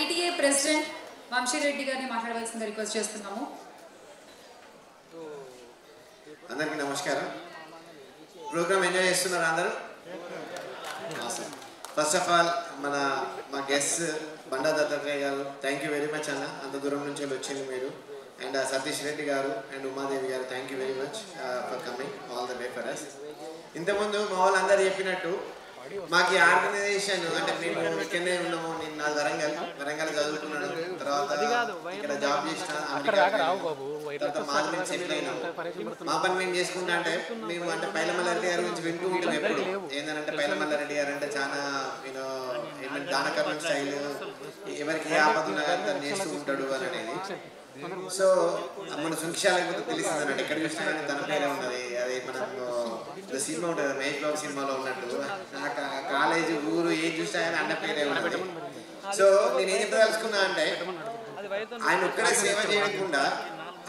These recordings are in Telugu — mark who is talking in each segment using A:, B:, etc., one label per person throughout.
A: టీటీఏ ప్రెసిడెంట్ వంశీరెడ్డి గారిని మాట్లాడవలసింది రిక్వెస్ట్ చేస్తున్నాము.
B: అందరికీ నమస్కారం. ప్రోగ్రామ్ ఎంజాయ్ చేస్తున్నారు అందరూ? ఫస్ట్ ఆఫ్ ఆల్ మన మా గెస్ట్ బండా దత్తాత్రేయ గారు థ్యాంక్ యూ వెరీ మచ్ అన్న. అంత దూరం నుంచి వచ్చింది మీరు. And uh, Satish Reddy garu and Umadevi garu thank you very much for coming all the way for us ఇంతకుముందు మా వాళ్ళందరూ చెప్పినట్టు మాకు ఈ ఆర్గనైజేషన్ అంటే మేము ఇక్కడనే ఉన్నాము నేను నా వరంగల్ వరంగల్ మా పని మేము చేసుకుంటా అంటే మేము అంటే పైలమల్లారెడ్డి గారి గురించి వింటూ ఉంటాం ఎప్పుడు. ఏంటంటే పైలమల్లారెడ్డి గారు అంటే చాలా నేను స్టైల్ ఎవరికి ఏ ఆపద ఉన్నా కానీ తను చేస్తూ ఉంటాడు అని అనేది. సో మన సుంక్షాలకు తెలిసింది అన్నట్టు ఎక్కడ చూసినా కానీ తన పేరే ఉన్నది. అది మనం the సినిమా ఉంటుంది మహేష్ బాబు సినిమాలో ఉన్నట్టు. ఆ కా- కాలేజీ ఊరు ఏం చూసినా కానీ అన్న పేరే ఉన్నది. సో నేను ఏం చెప్పదలుచుకున్నా అంటే ఆయన ఒక్కడే సేవ చేయకుండా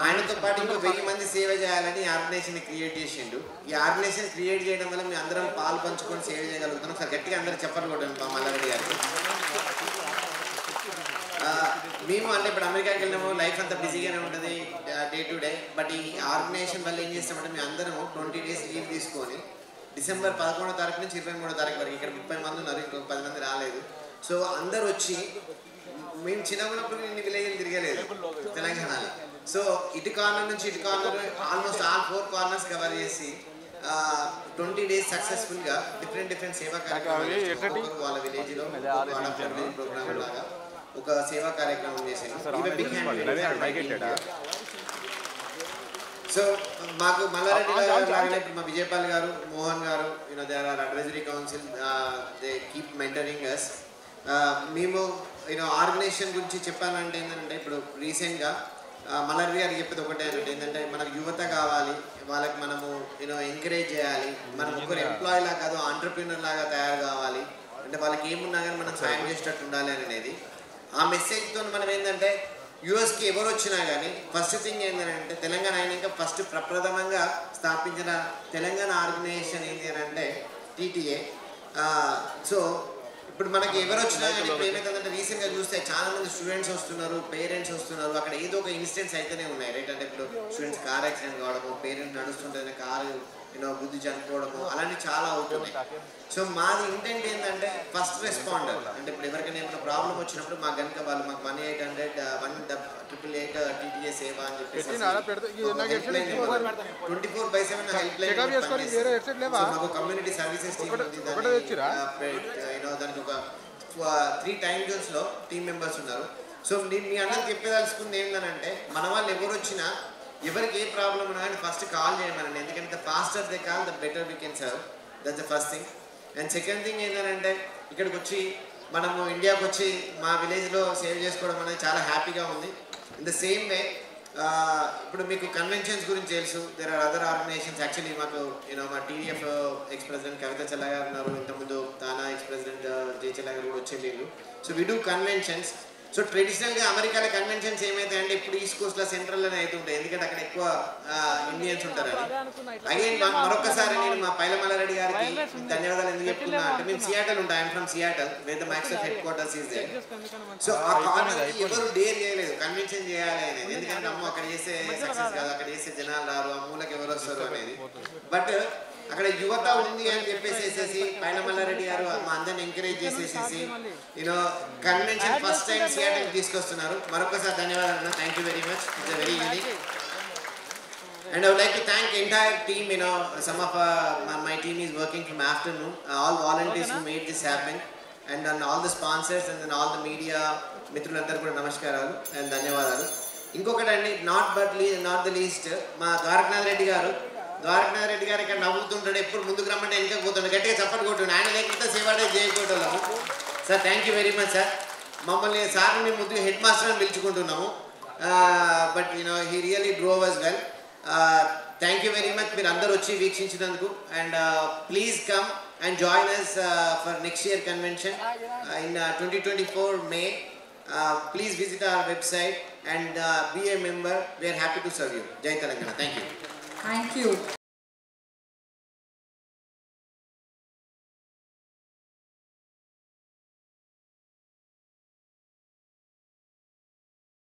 B: ఆయనతో పాటు ఇంకో వెయ్యి మంది సేవ చేయాలని ఆర్గనైజేషన్ క్రియేట్ చేసిండు. ఈ ఆర్గనైజేషన్ క్రియేట్ చేయడం వల్ల మేము అందరం పాలు పంచుకొని సేవ చేయగలుగుతున్నాం. ఒకసారి గట్టిగా అందరూ చెప్పలు మా మల్లారెడ్డి గారికి ఆ, మేము అంటే ఇప్పుడు అమెరికాకి వెళ్ళినాము లైఫ్ అంతా బిజీగానే ఉంటుంది డే టు డే. బట్ ఈ ఆర్గనైజేషన్ వల్ల ఏం చేస్తామంటే మేము అందరము ట్వంటీ డేస్ లీవ్ తీసుకొని డిసెంబర్ పదకొండో తారీఖు నుంచి ఇరవై మూడో తారీఖు వరకు ఇక్కడ ముప్పై మంది ఉన్నారు ఇంకొక పది మంది రాలేదు. సో అందరు వచ్చి మేము చిన్నప్పుడు ఇన్ని విలేజ్లు తిరగలేదు తెలంగాణలో. సో ఇటు కార్నర్ నుంచి ఇటు corner almost all four corners cover చేసి ట్వంటీ డేస్ సక్సెస్ఫుల్గా డిఫరెంట్ డిఫరెంట్ సేవా కార్యక్రమాలు వాళ్ళ విలేజ్లో ప్రోగ్రామ్ లాగా ఒక సేవా కార్యక్రమం చేసాను సో మాకు మల్లారెడ్డి మా Vijayapal garu Mohan garu you know they are advisory council they keep mentoring us మేము యూనో ఆర్గనైజేషన్ గురించి చెప్పాలంటే ఏంటంటే ఇప్పుడు రీసెంట్గా మల్లారెడ్డి గారు చెప్పేది ఒకటే అంటే ఏంటంటే మనకు యువత కావాలి వాళ్ళకి మనము యూనో ఎంకరేజ్ చేయాలి. మనం ఒకరు ఎంప్లాయీ లాగా కాదు ఆంటర్ప్రీనర్ లాగా తయారు కావాలి. అంటే వాళ్ళకి ఏమున్నా కానీ మనం సాయం చేసేటట్టు ఉండాలి అనేది. ఆ మెసేజ్తో మనం ఏంటంటే యుఎస్కి ఎవరు వచ్చినా కానీ ఫస్ట్ థింగ్ ఏంటంటే తెలంగాణ అయినాక ఫస్ట్ ప్రప్రథమంగా స్థాపించిన తెలంగాణ ఆర్గనైజేషన్ ఏంటి అని అంటే టీటీఏ సో ఇప్పుడు మనకి ఎవరు వచ్చినా కానీ ఏమైతుందంటే రీసెంట్గా చూస్తే చాలా మంది స్టూడెంట్స్ వస్తున్నారు పేరెంట్స్ వస్తున్నారు అక్కడ ఏదో ఒక ఇన్సిడెంట్స్ అయితేనే ఉన్నాయి రైట్? అంటే ఇప్పుడు స్టూడెంట్స్ కార్ యాక్సిడెంట్ కావడము పేరెంట్స్ నడుస్తుంటే కారు యూనో బుద్ధి చనిపోవడము అలాంటివి చాలా అవుతున్నాయి. సో మాది ఇంటెంట్ ఏంటంటే ఫస్ట్ రెస్పాండర్ అంటే ఇప్పుడు ఎవరికైనా ఏమైనా ప్రాబ్లం వచ్చినప్పుడు మాకు కనుక వాళ్ళు మాకు hundred one triple eight TTA సేవ అని చెప్పేసి twenty four by seven help line మాకు కమ్యూనిటీ సర్వీసెస్ టీమ్ దానికి ఒక త్రీ టైం జోన్స్లో టీమ్ మెంబర్స్ ఉన్నారు. సో నేను మీ అందరికి చెప్పేదలుచుకుంది ఏంటంటే మన వాళ్ళు ఎవరు వచ్చినా ఎవరికి ఏ ప్రాబ్లం ఉన్నా కానీ ఫస్ట్ కాల్ చేయమనండి. ఎందుకంటే faster they call the better we can serve that's the first thing and second thing ఏంటంటే ఇక్కడికి వచ్చి మనము ఇండియాకి వచ్చి మా విలేజ్లో సేవ్ చేసుకోవడం అనేది చాలా హ్యాపీగా ఉంది. ఇన్ ద సేమ్ వే ఇప్పుడు మీకు కన్వెన్షన్స్ గురించి తెలుసు. There are other organisations actually మాకు యూనో మా TDF ex president Kavitha Chella garu ఉన్నారు. ఇంతకుముందు తానా ఎక్స్ ప్రెసిడెంట్ జయ గారు కూడా వచ్చే వీళ్ళు so we do conventions so ట్రెడిషనల్గా అమెరికాలో కన్వెన్షన్స్ ఏమైతాయంటే ఇప్పుడు ఈస్ట్ కోస్ట్లో సెంట్రల్లోనే అవుతుంటాయి ఎందుకంటే అక్కడ ఎక్కువ ఇండియన్స్ ఉంటారని అగైన్ మరొకసారి నేను మా పైలమల్లారెడ్డి గారికి ధన్యవాదాలు ఎందుకు చెప్తున్నా అంటే మేము సియాటల్ ఉంటాం. I'm from Seattle where the Max's headquarters is there so ఆ కార్నర్కి ఎవరు డేర్ చేయలేదు. కన్వెన్షన్ చేయాలి అనేది. ఎందుకంటే అమ్మో అక్కడ చేసే సక్సెస్ కాదు. అక్కడ చేసే జనాలు రారు. ఆ మూలకి ఎవరు వస్తారు అనేది. బట్ అక్కడ యువత ఉంది అని చెప్పేసేసేసి పైనమల్లారెడ్డి గారు మా అందరిని ఎంకరేజ్ చేసేసేసి నేను కన్వెన్షన్ ఫస్ట్ టైం థియేటర్కి తీసుకొస్తున్నారు. మరొకసారి ధన్యవాదాలు thank you very much it's very unique and I like thank entire team you know some of my team is working from afternoon all volunteers made this happen and and all the sponsors and all the media మిత్రులందరూ కూడా నమస్కారాలు అండ్ ధన్యవాదాలు. ఇంకొకటండి not but lee not the least మా ద్వారకనాథ్ రెడ్డి గారు ద్వారకనాథ రెడ్డి గారు ఇక్కడ నవ్వుతుంటాడు ఎప్పుడు ముందుకు రమ్మంటే వెనక పోతుండే. గట్టిగా చప్పట్లు కొట్టుండు. ఆయన లేకపోతే సేవాడే చేయకూడదు sir thank you very much sir మమ్మల్ని సార్ మేము ముందుగా హెడ్ మాస్టర్ అని పిలుచుకుంటున్నాము. But you know he really drove us well thank you very much మీరు అందరూ వచ్చి వీక్షించినందుకు. And please come and join us for next year convention in twenty twenty four May please visit our website and be a member we are happy to serve you జై Telangana thank you
A: thank you